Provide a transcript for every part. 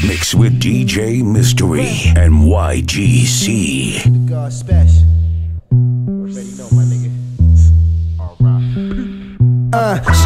The mix with DJ Mystery and YGC.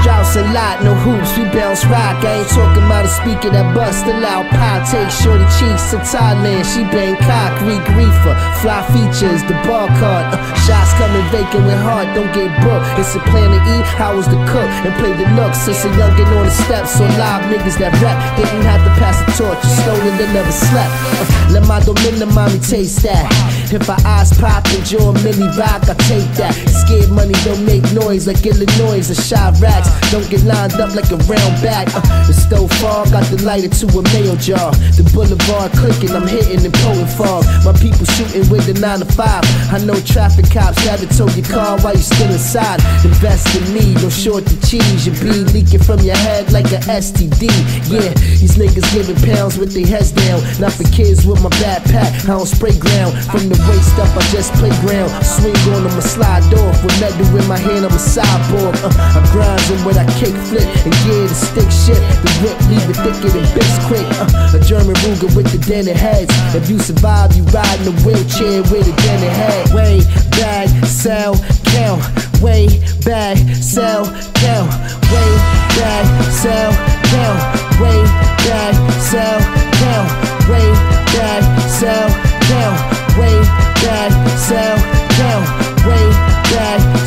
Strauss a lot, no hoops, we bounce rock. I ain't talking about a speaker that bust a loud pop. Take shorty cheeks to Thailand, she Bangkok, Greek reefer, fly features, the bar card. Uh, shots coming vacant with heart, don't get booked. It's a plan to eat, how was the cook, and play the look. Since a youngin' on the steps, so live niggas that rap didn't have to pass the torch, stolen, they never slept. Uh, let my domina mommy taste that. If our eyes pop and jaw milli rock, I take that. Scared money don't make noise like Illinois. A shot racks don't get lined up like a round back. Uh, the stove fog got the lighter to a mail jar. The boulevard clicking, I'm hitting and pulling fog. My people shooting with the 9 to 5. I know traffic cops never tow your car while you still inside. Invest in me, no short the cheese. Your be leaking from your head like a STD. Yeah, these niggas giving pounds with their heads down. Not for kids with my backpack. I don't spray ground. From the waist up, I just playground. Swing on them, I slide off. With metal in my hand, I'm a cyborg. Uh, I grind in with I kick flip and gear the stick shit. The whip leave it thicker than bits quick. Uh, a German Ruger with the dented heads. If you survive, you ride in a wheelchair with a dented head. Way back, sell, count. Way back, sell, count. Way back, sell, count. Way bag, sell,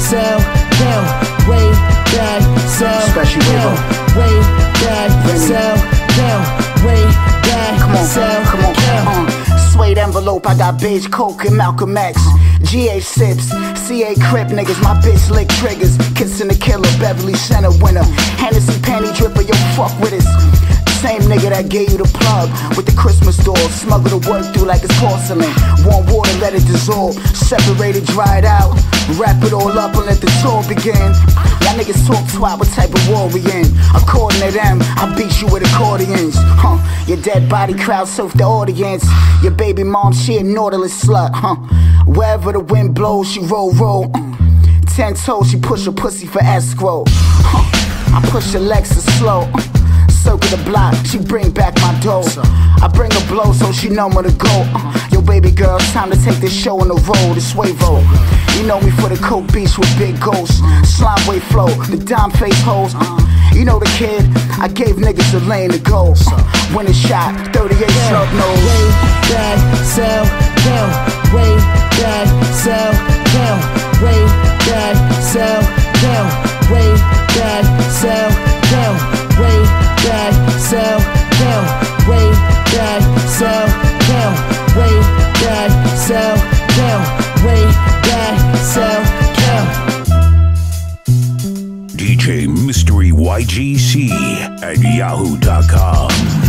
sell, count. Way bag, sell, Special count. Way bag, sell, count. Way bag, Come on, sell, come on, count. uh, Suede envelope, I got beige coke and Malcolm X. GH sips, CA crip niggas, my bitch lick triggers. Kissing the killer, Beverly Center winner. Hennessy panty dripper, yo, fuck with us. Same nigga that gave you the plug with the Christmas doll. Smuggle the work through like it's porcelain. Warm water, let it dissolve. Separate it, dry it out. Wrap it all up and let the tour begin. Y'all niggas talk twat, what type of war we in? According to them, I beat you with accordions. Huh? Your dead body crowd surf the audience. Your baby mom, she a nautilus slut. Huh? Wherever the wind blows, she roll, roll. Uh, Ten toes, she push her pussy for escrow. Huh? I push her Lexus slow. Circle the block, she bring back my dough. I bring a blow so she know where to go. Uh, Yo, baby girl, it's time to take this show on the road. It's Wavo. You know me for the coke beach with big ghosts. Slime wave flow, the dime face hoes. Uh, You know the kid, I gave niggas a lane to go. When it's shot, 38 snub nose. Way back, sell, count. Way back, sell, GC at yahoo.com.